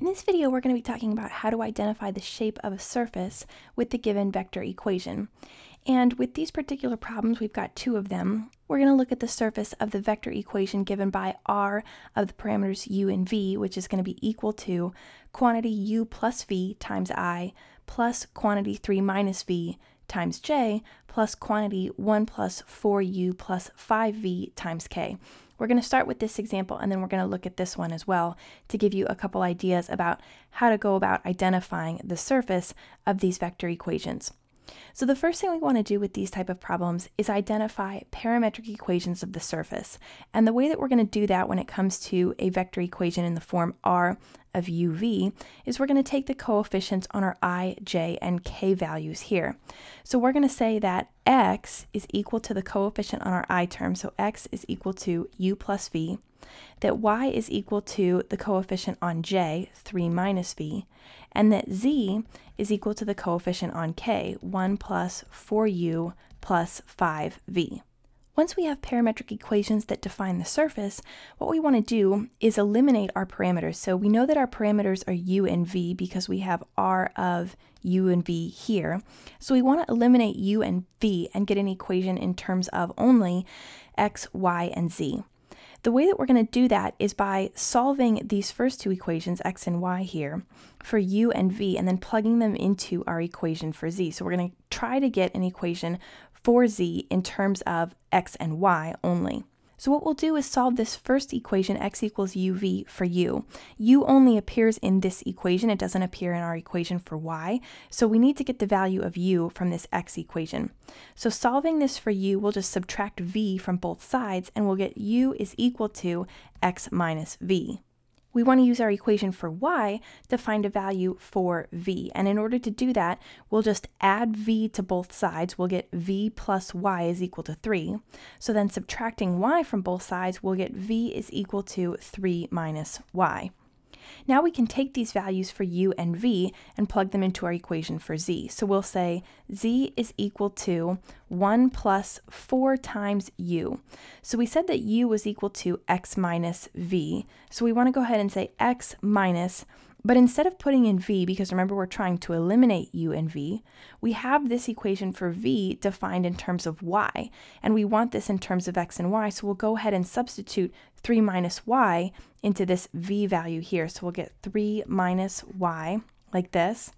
In this video, we're going to be talking about how to identify the shape of a surface with the given vector equation. And with these particular problems, we've got two of them. We're going to look at the surface of the vector equation given by r of the parameters u and v, which is going to be equal to quantity u plus v times i plus quantity 3 minus v times j plus quantity 1 plus 4u plus 5v times k. We're going to start with this example and then we're going to look at this one as well to give you a couple ideas about how to go about identifying the surface of these vector equations. So the first thing we want to do with these type of problems is identify parametric equations of the surface. And the way that we're going to do that when it comes to a vector equation in the form r of uv is we're going to take the coefficients on our i, j, and k values here. So we're going to say that x is equal to the coefficient on our i term, so x is equal to u plus v, that y is equal to the coefficient on j, 3 minus v, and that z is equal to the coefficient on k, 1 plus 4u plus 5v. Once we have parametric equations that define the surface, what we want to do is eliminate our parameters. So we know that our parameters are u and v because we have r of u and v here. So we want to eliminate u and v and get an equation in terms of only x, y, and z. The way that we're going to do that is by solving these first two equations, x and y here, for u and v, and then plugging them into our equation for z. So we're going to try to get an equation for z in terms of x and y only. So what we'll do is solve this first equation, x equals uv for u. u only appears in this equation, it doesn't appear in our equation for y, so we need to get the value of u from this x equation. So solving this for u, we'll just subtract v from both sides, and we'll get u is equal to x minus v we want to use our equation for y to find a value for v. And in order to do that, we'll just add v to both sides. We'll get v plus y is equal to 3. So then subtracting y from both sides, we'll get v is equal to 3 minus y. Now we can take these values for u and v and plug them into our equation for z. So we'll say z is equal to 1 plus 4 times u. So we said that u was equal to x minus v. So we want to go ahead and say x minus but instead of putting in v, because remember we're trying to eliminate u and v, we have this equation for v defined in terms of y, and we want this in terms of x and y, so we'll go ahead and substitute 3 minus y into this v value here. So we'll get 3 minus y, like this.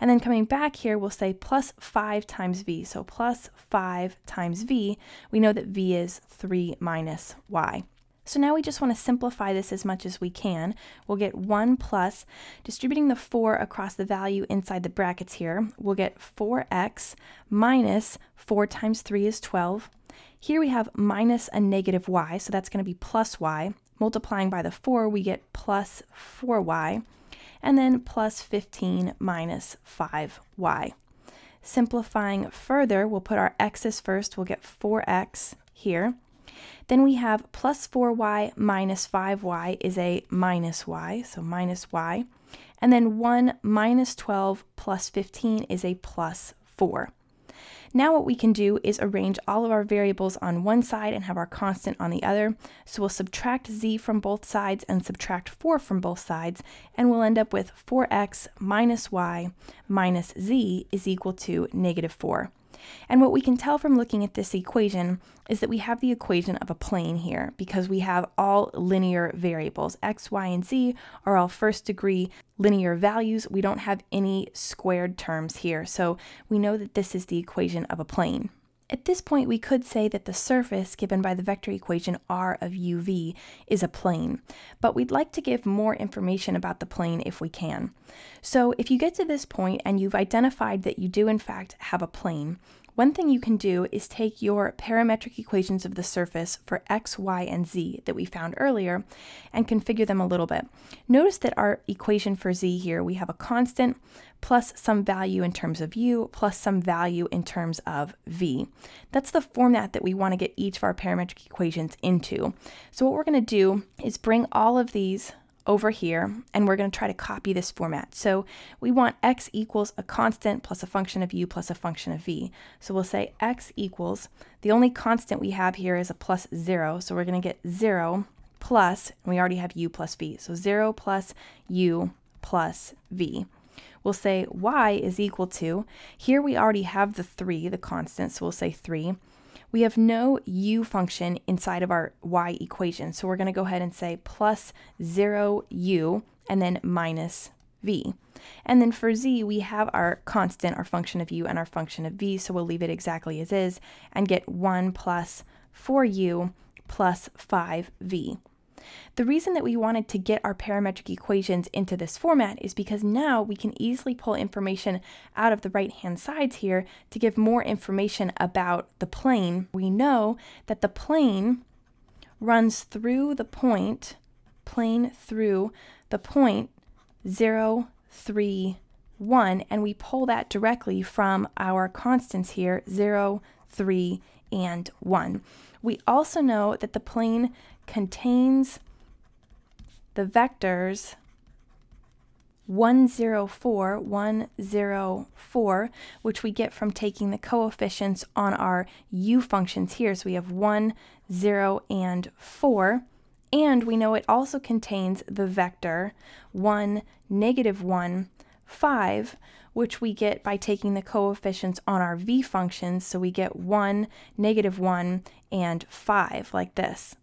And then coming back here, we'll say plus 5 times v. So plus 5 times v, we know that v is 3 minus y. So now we just want to simplify this as much as we can. We'll get 1 plus, distributing the 4 across the value inside the brackets here, we'll get 4x minus 4 times 3 is 12. Here we have minus a negative y, so that's going to be plus y. Multiplying by the 4, we get plus 4y. And then plus 15 minus 5y. Simplifying further, we'll put our x's first. We'll get 4x here. Then we have plus 4y minus 5y is a minus y, so minus y. And then 1 minus 12 plus 15 is a plus 4. Now what we can do is arrange all of our variables on one side and have our constant on the other. So we'll subtract z from both sides and subtract 4 from both sides, and we'll end up with 4x minus y minus z is equal to negative 4. And what we can tell from looking at this equation is that we have the equation of a plane here because we have all linear variables. x, y, and z are all first degree linear values. We don't have any squared terms here. So we know that this is the equation of a plane. At this point, we could say that the surface given by the vector equation r of uv is a plane, but we'd like to give more information about the plane if we can. So if you get to this point and you've identified that you do in fact have a plane, one thing you can do is take your parametric equations of the surface for x, y, and z that we found earlier and configure them a little bit. Notice that our equation for z here, we have a constant plus some value in terms of u plus some value in terms of v. That's the format that we want to get each of our parametric equations into. So what we're going to do is bring all of these over here, and we're going to try to copy this format. So we want x equals a constant plus a function of u plus a function of v. So we'll say x equals, the only constant we have here is a plus 0, so we're going to get 0 plus, and we already have u plus v, so 0 plus u plus v. We'll say y is equal to, here we already have the 3, the constant, so we'll say 3. We have no u function inside of our y equation, so we're going to go ahead and say plus 0u and then minus v. And then for z, we have our constant, our function of u, and our function of v, so we'll leave it exactly as is and get 1 plus 4u plus 5v. The reason that we wanted to get our parametric equations into this format is because now we can easily pull information out of the right-hand sides here to give more information about the plane. We know that the plane runs through the point, plane through the point 0, 3, 1, and we pull that directly from our constants here, 0, 3, and 1. We also know that the plane contains the vectors 104, 104, which we get from taking the coefficients on our u functions here. So we have 1, 0, and 4. And we know it also contains the vector 1, negative 1, 5, which we get by taking the coefficients on our v functions. So we get 1, negative 1, and 5, like this.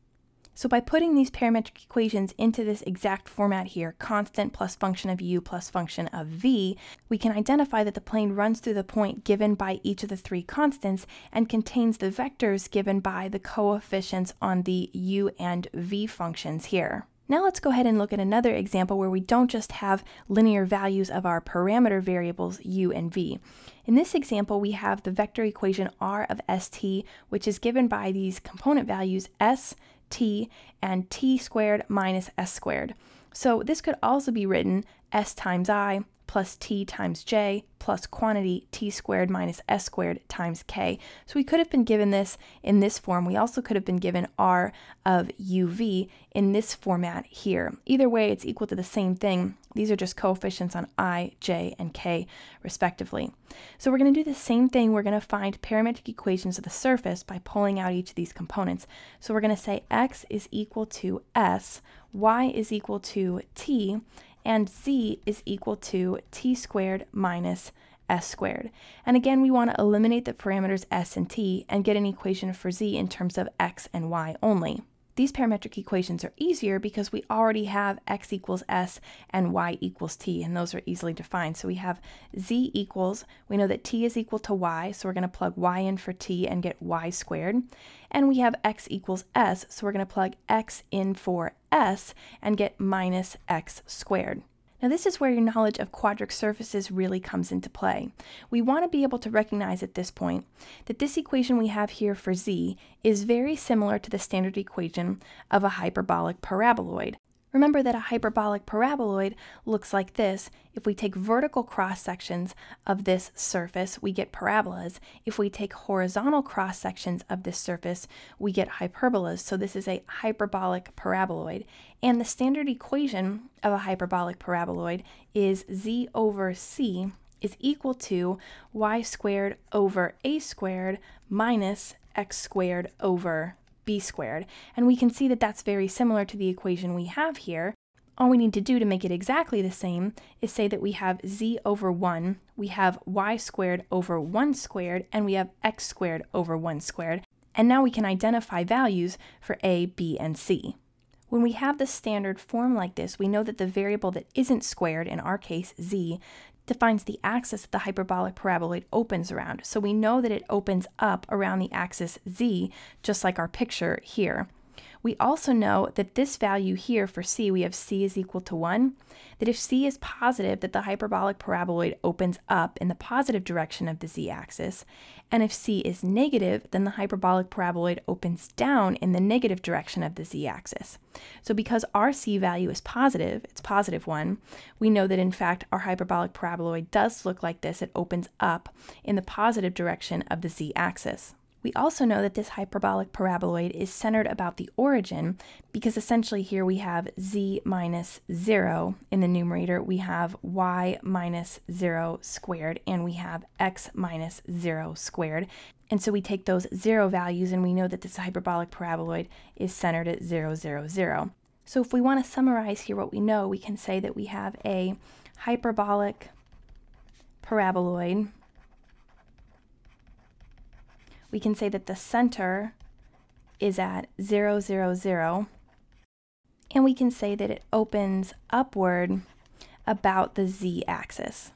So by putting these parametric equations into this exact format here, constant plus function of u plus function of v, we can identify that the plane runs through the point given by each of the three constants and contains the vectors given by the coefficients on the u and v functions here. Now let's go ahead and look at another example where we don't just have linear values of our parameter variables u and v. In this example, we have the vector equation r of st, which is given by these component values s, t, and t squared minus s squared. So this could also be written s times i plus t times j plus quantity t squared minus s squared times k. So we could have been given this in this form. We also could have been given r of uv in this format here. Either way, it's equal to the same thing. These are just coefficients on i, j, and k, respectively. So we're going to do the same thing. We're going to find parametric equations of the surface by pulling out each of these components. So we're going to say x is equal to s, y is equal to t, and z is equal to t squared minus s squared. And again, we want to eliminate the parameters s and t and get an equation for z in terms of x and y only. These parametric equations are easier because we already have x equals s and y equals t, and those are easily defined. So we have z equals, we know that t is equal to y, so we're going to plug y in for t and get y squared. And we have x equals s, so we're going to plug x in for s and get minus x squared. Now this is where your knowledge of quadric surfaces really comes into play. We want to be able to recognize at this point that this equation we have here for z is very similar to the standard equation of a hyperbolic paraboloid. Remember that a hyperbolic paraboloid looks like this. If we take vertical cross sections of this surface, we get parabolas. If we take horizontal cross sections of this surface, we get hyperbolas. So this is a hyperbolic paraboloid. And the standard equation of a hyperbolic paraboloid is z over c is equal to y squared over a squared minus x squared over b squared. And we can see that that's very similar to the equation we have here. All we need to do to make it exactly the same is say that we have z over 1, we have y squared over 1 squared, and we have x squared over 1 squared. And now we can identify values for a, b, and c. When we have the standard form like this, we know that the variable that isn't squared, in our case z, defines the axis that the hyperbolic paraboloid opens around. So we know that it opens up around the axis z, just like our picture here. We also know that this value here for c, we have c is equal to 1, that if c is positive, that the hyperbolic paraboloid opens up in the positive direction of the z-axis, and if c is negative, then the hyperbolic paraboloid opens down in the negative direction of the z-axis. So because our c value is positive, it's positive 1, we know that in fact our hyperbolic paraboloid does look like this. It opens up in the positive direction of the z-axis. We also know that this hyperbolic paraboloid is centered about the origin because essentially here we have z minus 0 in the numerator, we have y minus 0 squared, and we have x minus 0 squared. And so we take those 0 values and we know that this hyperbolic paraboloid is centered at 0, 0, 0. So if we want to summarize here what we know, we can say that we have a hyperbolic paraboloid. We can say that the center is at 0, 0, 0. And we can say that it opens upward about the z-axis.